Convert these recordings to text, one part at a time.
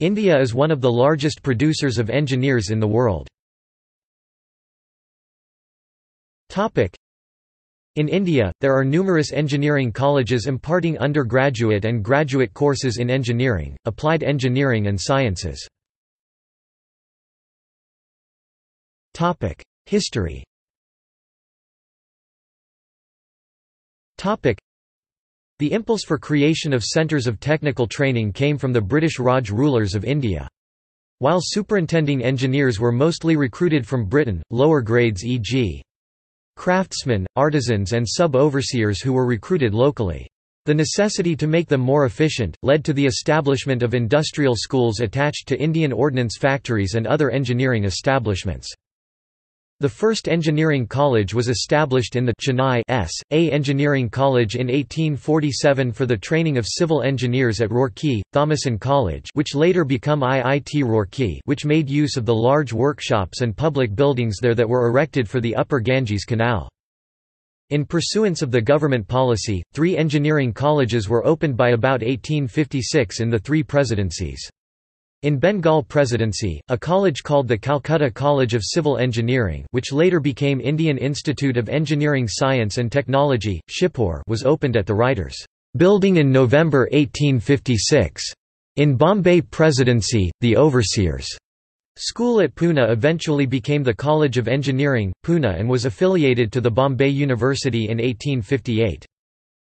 India is one of the largest producers of engineers in the world. In India, there are numerous engineering colleges imparting undergraduate and graduate courses in engineering, applied engineering and sciences. History The impulse for creation of centres of technical training came from the British Raj rulers of India. While superintending engineers were mostly recruited from Britain, lower grades e.g. craftsmen, artisans and sub-overseers who were recruited locally. The necessity to make them more efficient, led to the establishment of industrial schools attached to Indian ordnance factories and other engineering establishments. The first engineering college was established in the Chennai S. A. Engineering College in 1847 for the training of civil engineers at Roorkee, Thomason College which later become IIT Roorkee which made use of the large workshops and public buildings there that were erected for the Upper Ganges Canal. In pursuance of the government policy, three engineering colleges were opened by about 1856 in the three presidencies. In Bengal Presidency, a college called the Calcutta College of Civil Engineering which later became Indian Institute of Engineering Science and Technology, Shibpur was opened at the Writers' Building in November 1856. In Bombay Presidency, the Overseers' School at Pune eventually became the College of Engineering, Pune and was affiliated to the Bombay University in 1858.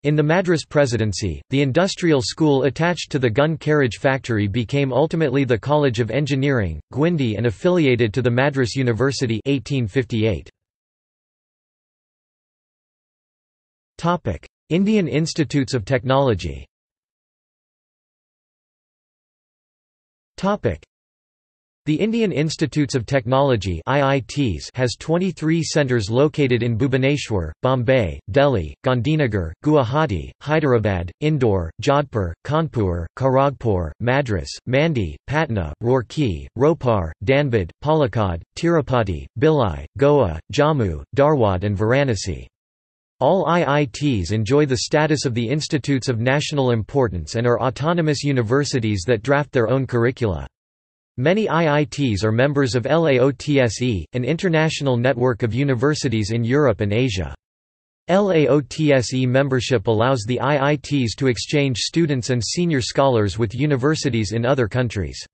In the Madras Presidency, the industrial school attached to the gun carriage factory became ultimately the College of Engineering, Guindy and affiliated to the Madras University 1858. Indian Institutes of Technology the Indian Institutes of Technology IITs has 23 centres located in Bhubaneswar, Bombay, Delhi, Gandhinagar, Guwahati, Hyderabad, Indore, Jodhpur, Kanpur, Kharagpur, Madras, Mandi, Patna, Roorkee, Ropar, Dhanbad, Palakkad, Tirupati, Bhilai, Goa, Jammu, Dharwad and Varanasi. All IITs enjoy the status of the institutes of national importance and are autonomous universities that draft their own curricula. Many IITs are members of LAOTSE, an international network of universities in Europe and Asia. LAOTSE membership allows the IITs to exchange students and senior scholars with universities in other countries.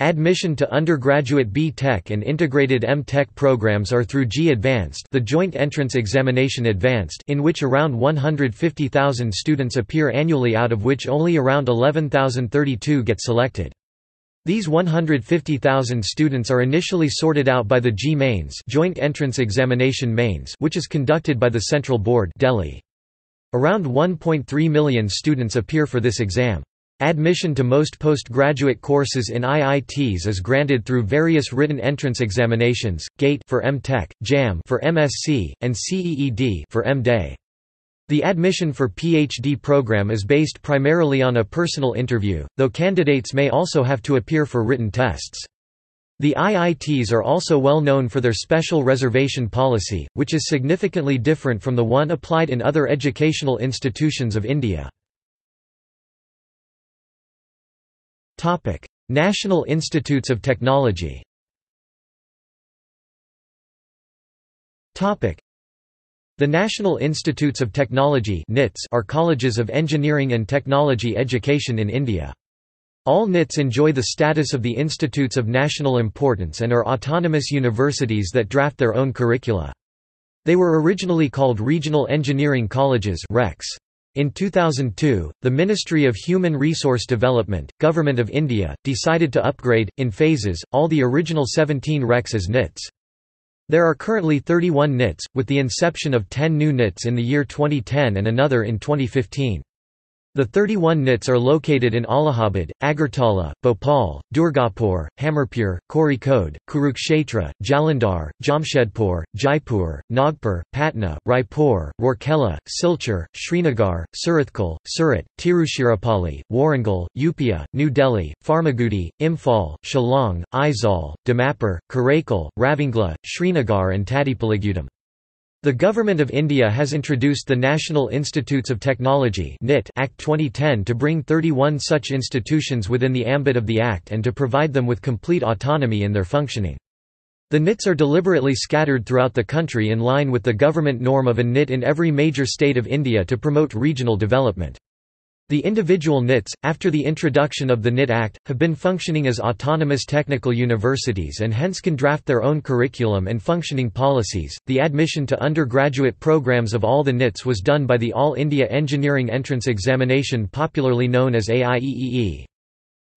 Admission to undergraduate B.Tech and integrated M.Tech programs are through JEE-Advanced the Joint Entrance Examination Advanced in which around 150,000 students appear annually out of which only around 11,032 get selected. These 150,000 students are initially sorted out by the JEE Mains Joint Entrance Examination Mains which is conducted by the Central Board Delhi. Around 1.3 million students appear for this exam. Admission to most postgraduate courses in IITs is granted through various written entrance examinations, GATE for M.Tech, JAM for MSc, and CEED for M.Day. The admission for PhD program is based primarily on a personal interview, though candidates may also have to appear for written tests. The IITs are also well known for their special reservation policy, which is significantly different from the one applied in other educational institutions of India. National Institutes of Technology the National Institutes of Technology are colleges of engineering and technology education in India. All NITs enjoy the status of the institutes of national importance and are autonomous universities that draft their own curricula. They were originally called Regional Engineering Colleges. In 2002, the Ministry of Human Resource Development, Government of India, decided to upgrade, in phases, all the original 17 RECs as NITs. There are currently 31 NITs, with the inception of 10 new NITs in the year 2010 and another in 2015. The 31 NITs are located in Allahabad, Agartala, Bhopal, Durgapur, Hamirpur, Kozhikode, Kurukshetra, Jalandhar, Jamshedpur, Jaipur, Nagpur, Patna, Raipur, Rourkela, Silchar, Srinagar, Surathkal, Surat, Tiruchirappalli, Warangal, Yupia, New Delhi, Farmagudi, Imphal, Shillong, Aizawl, Dimapur, Karaikal, Ravangla, Srinagar and Tadepalligudem. The Government of India has introduced the National Institutes of Technology Act 2010 to bring 31 such institutions within the ambit of the Act and to provide them with complete autonomy in their functioning. The NITs are deliberately scattered throughout the country in line with the government norm of a NIT in every major state of India to promote regional development. The individual NITs, after the introduction of the NIT Act, have been functioning as autonomous technical universities and hence can draft their own curriculum and functioning policies. The admission to undergraduate programs of all the NITs was done by the All India Engineering Entrance Examination, popularly known as AIEEE.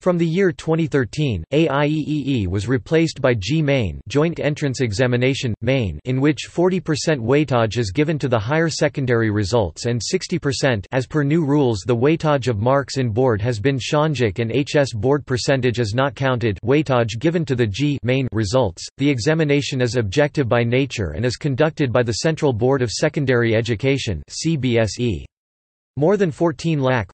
From the year 2013, AIEEE was replaced by JEE-Main Joint Entrance Examination, Main in which 40% weightage is given to the higher secondary results and 60% as per new rules the weightage of marks in board has been Shanjik and HS board percentage is not counted weightage given to the JEE-Main results. The examination is objective by nature and is conducted by the Central Board of Secondary Education CBSE. More than 14 lakh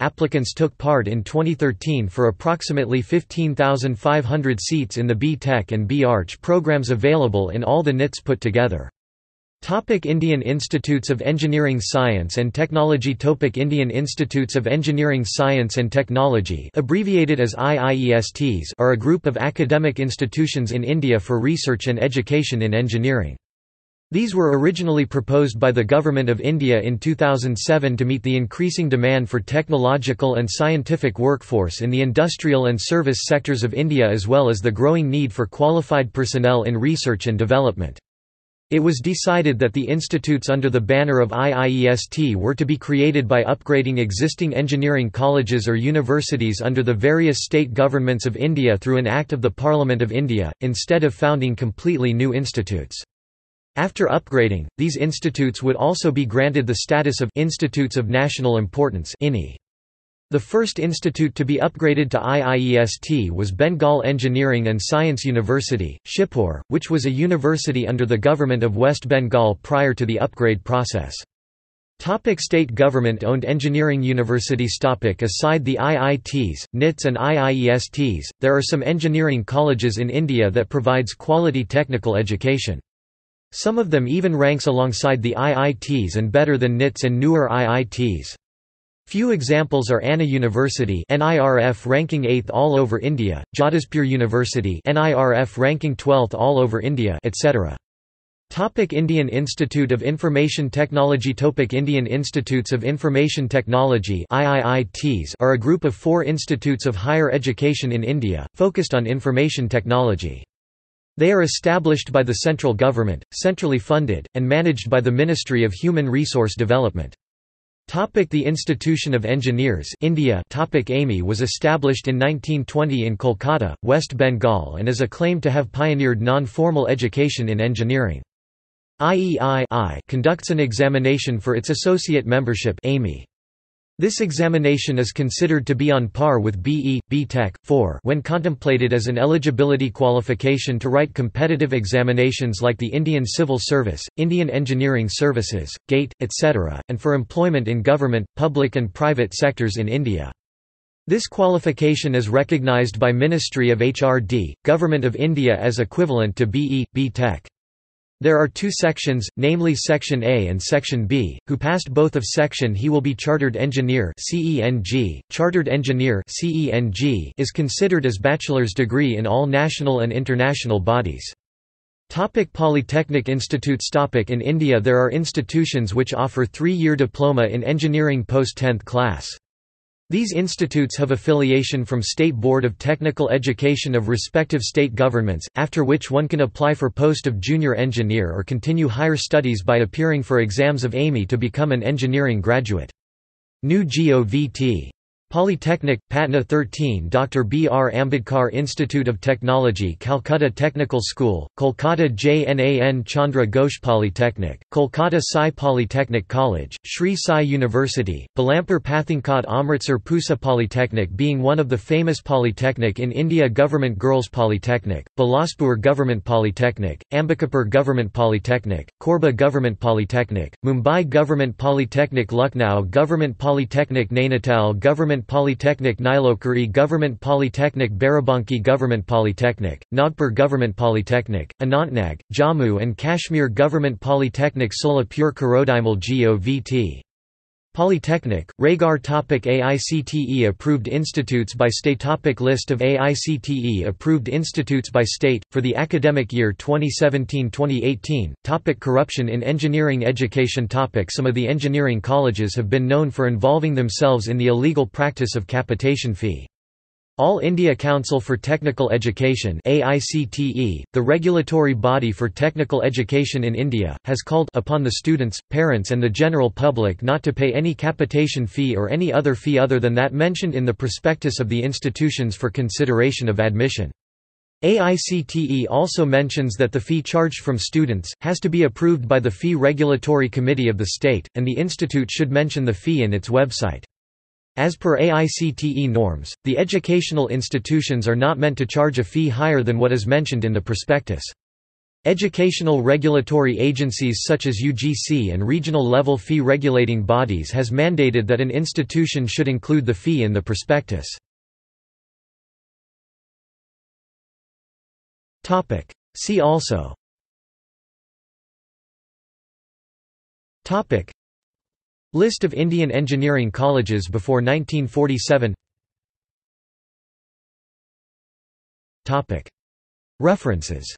applicants took part in 2013 for approximately 15,500 seats in the B-Tech and B-Arch programs available in all the NITs put together. Topic Indian Institutes of Engineering Science and Technology Topic Indian Institutes of Engineering Science and Technology abbreviated as IIESTs are a group of academic institutions in India for research and education in engineering. These were originally proposed by the Government of India in 2007 to meet the increasing demand for technological and scientific workforce in the industrial and service sectors of India as well as the growing need for qualified personnel in research and development. It was decided that the institutes under the banner of IIEST were to be created by upgrading existing engineering colleges or universities under the various state governments of India through an Act of the Parliament of India, instead of founding completely new institutes. After upgrading, these institutes would also be granted the status of Institutes of National Importance The first institute to be upgraded to IIEST was Bengal Engineering and Science University, Shibpur, which was a university under the government of West Bengal prior to the upgrade process. Topic state government-owned engineering universities topic Aside the IITs, NITs and IIESTs, there are some engineering colleges in India that provides quality technical education. Some of them even ranks alongside the IITs and better than NITs and newer IITs. Few examples are Anna University NIRF ranking 8th all over India, Jadavpur University NIRF ranking 12th all over India etc. Topic Indian Institute of Information Technology Topic Indian Institutes of Information Technology IIITs are a group of four institutes of higher education in India, focused on information technology. They are established by the central government, centrally funded, and managed by the Ministry of Human Resource Development. Topic the Institution of Engineers India Topic AIME was established in 1920 in Kolkata, West Bengal and is acclaimed to have pioneered non-formal education in engineering. IEI conducts an examination for its associate membership AIME. This examination is considered to be on par with BE, BTech, 4 when contemplated as an eligibility qualification to write competitive examinations like the Indian Civil Service, Indian Engineering Services, GATE, etc., and for employment in government, public and private sectors in India. This qualification is recognized by Ministry of HRD, Government of India as equivalent to BE, BTech. There are two sections, namely Section A and Section B. Who passed both of Section he will be Chartered Engineer. Chartered Engineer is considered as bachelor's degree in all national and international bodies. Topic Polytechnic institutes Topic In India there are institutions which offer three-year diploma in engineering post-10th class. These institutes have affiliation from State Board of Technical Education of respective state governments, after which one can apply for post of junior engineer or continue higher studies by appearing for exams of AIME to become an engineering graduate. New GOVT Polytechnic, Patna 13 Dr. B. R. Ambedkar Institute of Technology Calcutta Technical School, Kolkata JNAN Chandra Ghosh Polytechnic, Kolkata Sai Polytechnic College, Sri Sai University, Balampur Pathankot Amritsar Pusa Polytechnic being one of the famous polytechnic in India Government Girls Polytechnic, Bilaspur Government Polytechnic, Ambikapur Government Polytechnic, Korba Government Polytechnic, Mumbai Government Polytechnic Lucknow Government Polytechnic Nainital Government Government Polytechnic Nilokheri Government Polytechnic Barabanki Government Polytechnic, Nagpur Government Polytechnic, Anantnag, Jammu and Kashmir Government Polytechnic Solapur Kirodimal GOVT Polytechnic, Raigarh topic AICTE approved institutes by state topic List of AICTE approved institutes by state, for the academic year 2017-2018, topic Corruption in engineering education topic Some of the engineering colleges have been known for involving themselves in the illegal practice of capitation fee. All India Council for Technical Education AICTE, the regulatory body for technical education in India, has called upon the students, parents and the general public not to pay any capitation fee or any other fee other than that mentioned in the prospectus of the institutions for consideration of admission. AICTE also mentions that the fee charged from students, has to be approved by the Fee Regulatory Committee of the state, and the institute should mention the fee in its website. As per AICTE norms, the educational institutions are not meant to charge a fee higher than what is mentioned in the prospectus. Educational regulatory agencies such as UGC and regional-level fee regulating bodies has mandated that an institution should include the fee in the prospectus. See also List of Indian engineering colleges before 1947 References